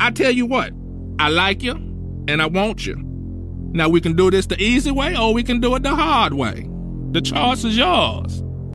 I tell you what, I like you and I want you. Now we can do this the easy way or we can do it the hard way. The choice is yours.